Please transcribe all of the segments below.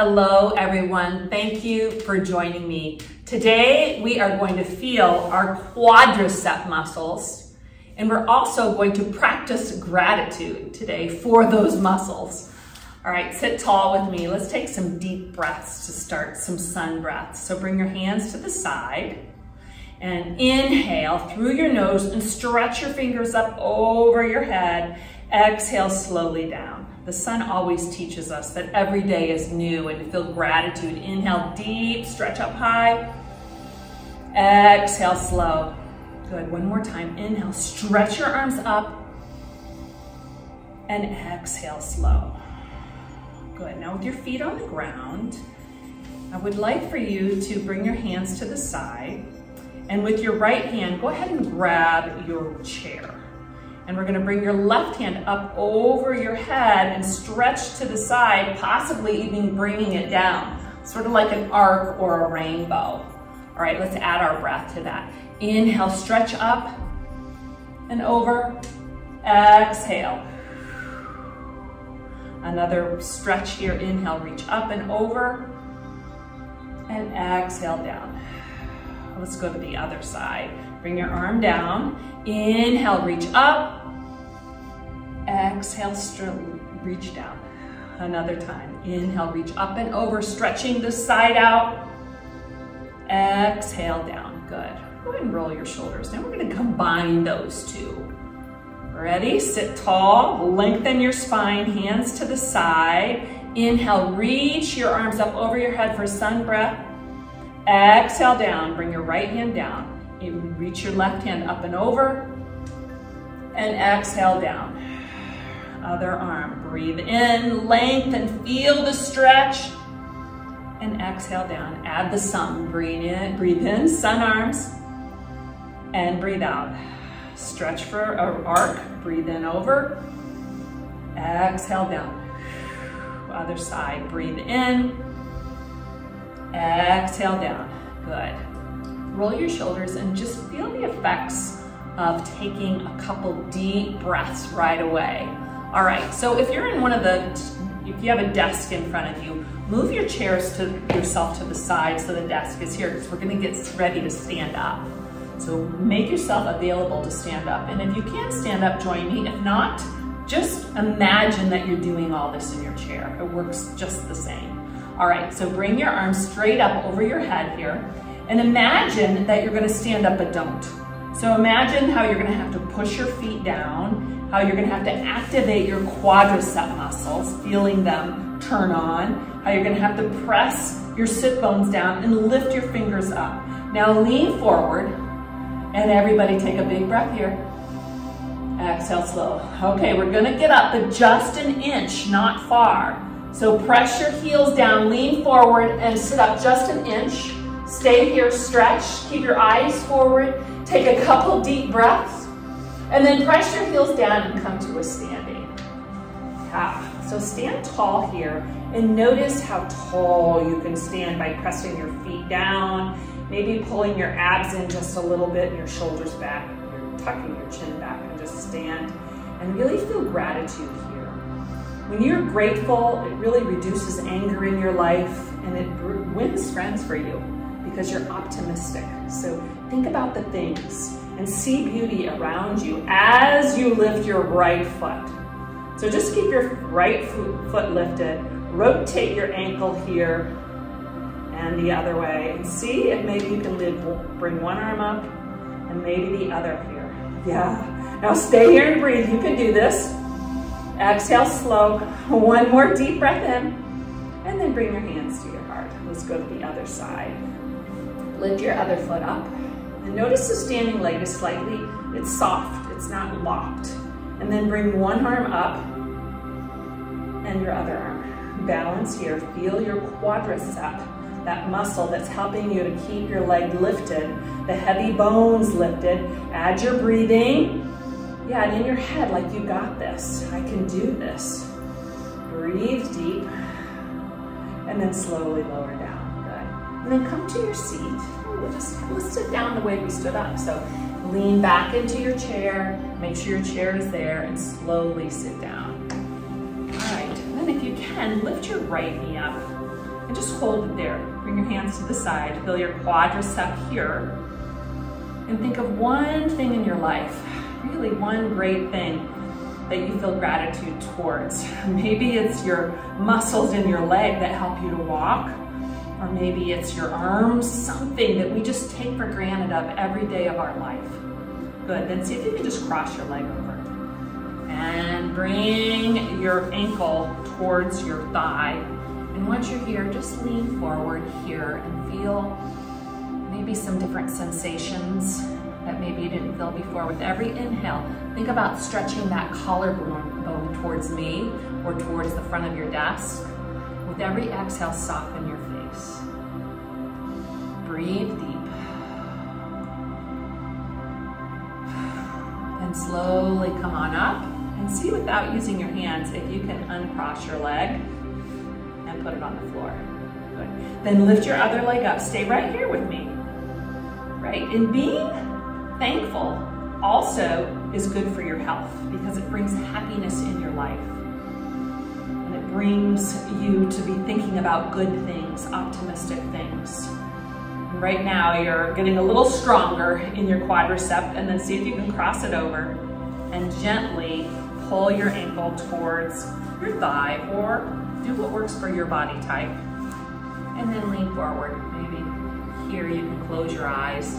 Hello, everyone. Thank you for joining me. Today, we are going to feel our quadricep muscles, and we're also going to practice gratitude today for those muscles. All right, sit tall with me. Let's take some deep breaths to start, some sun breaths. So bring your hands to the side and inhale through your nose and stretch your fingers up over your head. Exhale slowly down. The sun always teaches us that every day is new and to feel gratitude. Inhale deep, stretch up high. Exhale slow. Good, one more time. Inhale, stretch your arms up. And exhale slow. Good, now with your feet on the ground, I would like for you to bring your hands to the side. And with your right hand, go ahead and grab your chair. And we're gonna bring your left hand up over your head and stretch to the side, possibly even bringing it down, sort of like an arc or a rainbow. All right, let's add our breath to that. Inhale, stretch up and over. Exhale. Another stretch here. Inhale, reach up and over. And exhale down. Let's go to the other side. Bring your arm down. Inhale, reach up. Exhale, reach down. Another time. Inhale, reach up and over, stretching the side out. Exhale down. Good. Go ahead and roll your shoulders. Now we're going to combine those two. Ready? Sit tall. Lengthen your spine. Hands to the side. Inhale, reach your arms up over your head for sun breath. Exhale down, bring your right hand down. Reach your left hand up and over, and exhale down. Other arm, breathe in, lengthen, feel the stretch, and exhale down. Add the sun, breathe in, breathe in, sun arms, and breathe out. Stretch for an arc, breathe in over, exhale down. Other side, breathe in, Exhale down, good. Roll your shoulders and just feel the effects of taking a couple deep breaths right away. All right, so if you're in one of the, if you have a desk in front of you, move your chairs to yourself to the side so the desk is here because we're gonna get ready to stand up. So make yourself available to stand up. And if you can't stand up, join me. If not, just imagine that you're doing all this in your chair. It works just the same. All right, so bring your arms straight up over your head here and imagine that you're gonna stand up but don't. So imagine how you're gonna have to push your feet down, how you're gonna have to activate your quadricep muscles, feeling them turn on, how you're gonna have to press your sit bones down and lift your fingers up. Now lean forward and everybody take a big breath here. Exhale slow. Okay, we're gonna get up, but just an inch, not far. So press your heels down, lean forward and sit up just an inch. Stay here, stretch, keep your eyes forward, take a couple deep breaths, and then press your heels down and come to a standing. So stand tall here and notice how tall you can stand by pressing your feet down, maybe pulling your abs in just a little bit and your shoulders back, you're tucking your chin back and just stand and really feel gratitude here. When you're grateful, it really reduces anger in your life and it wins friends for you because you're optimistic. So think about the things and see beauty around you as you lift your right foot. So just keep your right foot lifted, rotate your ankle here and the other way and see if maybe you can live, bring one arm up and maybe the other here. Yeah. Now stay here and breathe. You can do this. Exhale slow. One more deep breath in. And then bring your hands to your heart. Let's go to the other side. Lift your other foot up. And notice the standing leg is slightly, it's soft, it's not locked. And then bring one arm up and your other arm. Balance here. Feel your quadricep, that muscle that's helping you to keep your leg lifted, the heavy bones lifted. Add your breathing. Yeah, and in your head, like you got this. I can do this. Breathe deep. And then slowly lower down. Good. And then come to your seat. We'll just let's sit down the way we stood up. So lean back into your chair. Make sure your chair is there and slowly sit down. All right. And then if you can, lift your right knee up. And just hold it there. Bring your hands to the side. Feel your quadricep here. And think of one thing in your life, really one great thing that you feel gratitude towards. Maybe it's your muscles in your leg that help you to walk, or maybe it's your arms, something that we just take for granted of every day of our life. Good, then see if you can just cross your leg over. And bring your ankle towards your thigh. And once you're here, just lean forward here and feel maybe some different sensations that maybe you didn't feel before. With every inhale, think about stretching that collarbone towards me or towards the front of your desk. With every exhale, soften your Breathe deep. And slowly come on up and see without using your hands if you can uncross your leg and put it on the floor. Good. Then lift your other leg up. Stay right here with me. Right? And being thankful also is good for your health because it brings happiness in your life. Brings you to be thinking about good things, optimistic things. Right now you're getting a little stronger in your quadricep and then see if you can cross it over and gently pull your ankle towards your thigh or do what works for your body type. And then lean forward. Maybe here you can close your eyes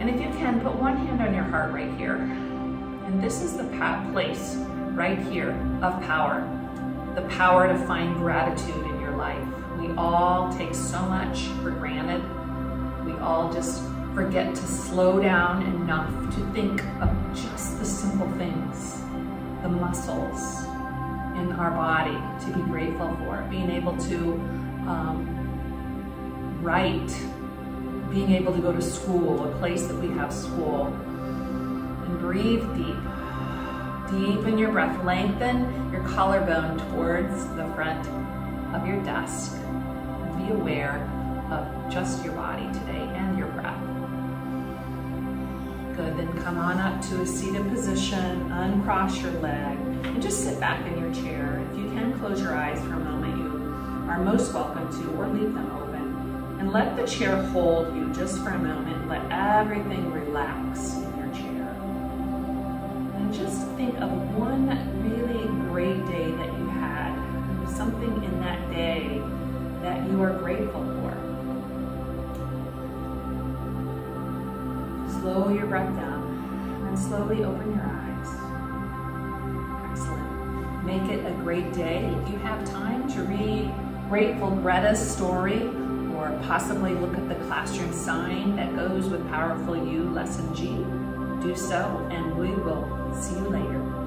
and if you can, put one hand on your heart right here. And this is the place right here of power. The power to find gratitude in your life. We all take so much for granted. We all just forget to slow down enough to think of just the simple things, the muscles in our body to be grateful for, being able to um, write being able to go to school, a place that we have school. And breathe deep. Deepen your breath. Lengthen your collarbone towards the front of your desk. Be aware of just your body today and your breath. Good, then come on up to a seated position, uncross your leg, and just sit back in your chair. If you can close your eyes for a moment, you are most welcome to, or leave them open. And let the chair hold you just for a moment. Let everything relax in your chair. And just think of one really great day that you had. Something in that day that you are grateful for. Slow your breath down and slowly open your eyes. Excellent. Make it a great day. If you have time to read Grateful Gretta's story, or possibly look at the classroom sign that goes with Powerful You Lesson G, do so and we will see you later.